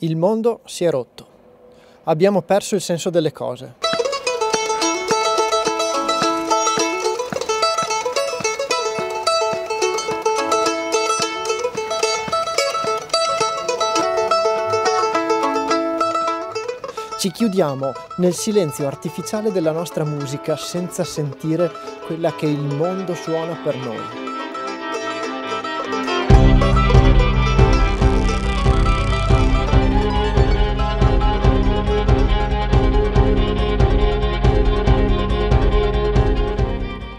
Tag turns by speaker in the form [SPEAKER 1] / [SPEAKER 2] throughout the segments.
[SPEAKER 1] Il mondo si è rotto. Abbiamo perso il senso delle cose. Ci chiudiamo nel silenzio artificiale della nostra musica senza sentire quella che il mondo suona per noi.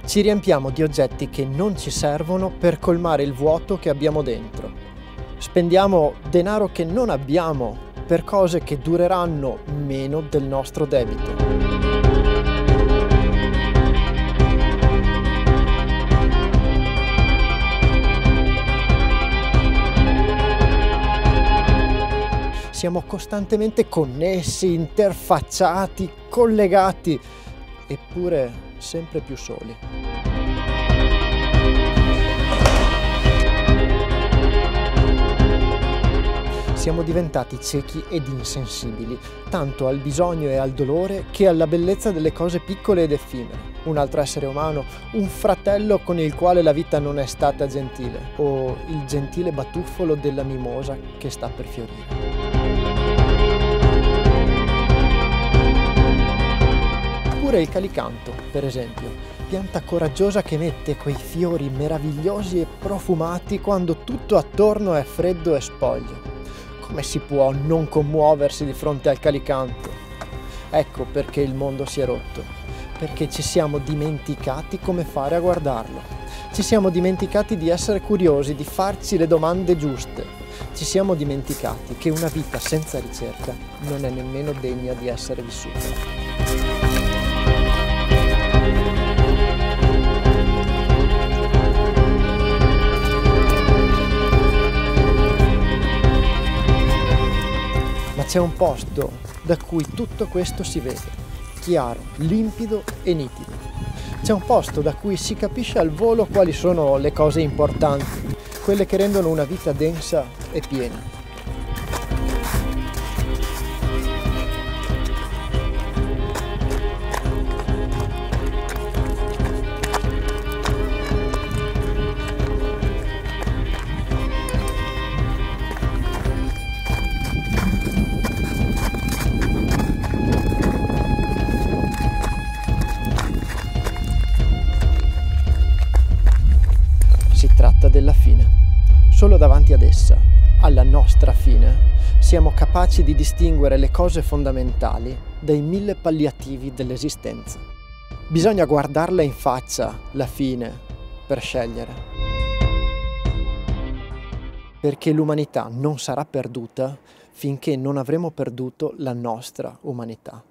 [SPEAKER 1] Ci riempiamo di oggetti che non ci servono per colmare il vuoto che abbiamo dentro. Spendiamo denaro che non abbiamo per cose che dureranno meno del nostro debito. Siamo costantemente connessi, interfacciati, collegati, eppure sempre più soli. Siamo diventati ciechi ed insensibili, tanto al bisogno e al dolore che alla bellezza delle cose piccole ed effimere. Un altro essere umano, un fratello con il quale la vita non è stata gentile, o il gentile batuffolo della mimosa che sta per fiorire. Oppure il calicanto, per esempio, pianta coraggiosa che mette quei fiori meravigliosi e profumati quando tutto attorno è freddo e spoglio. Come si può non commuoversi di fronte al calicanto? Ecco perché il mondo si è rotto, perché ci siamo dimenticati come fare a guardarlo. Ci siamo dimenticati di essere curiosi, di farci le domande giuste. Ci siamo dimenticati che una vita senza ricerca non è nemmeno degna di essere vissuta. C'è un posto da cui tutto questo si vede, chiaro, limpido e nitido. C'è un posto da cui si capisce al volo quali sono le cose importanti, quelle che rendono una vita densa e piena. Solo davanti ad essa, alla nostra fine, siamo capaci di distinguere le cose fondamentali dai mille palliativi dell'esistenza. Bisogna guardarla in faccia, la fine, per scegliere. Perché l'umanità non sarà perduta finché non avremo perduto la nostra umanità.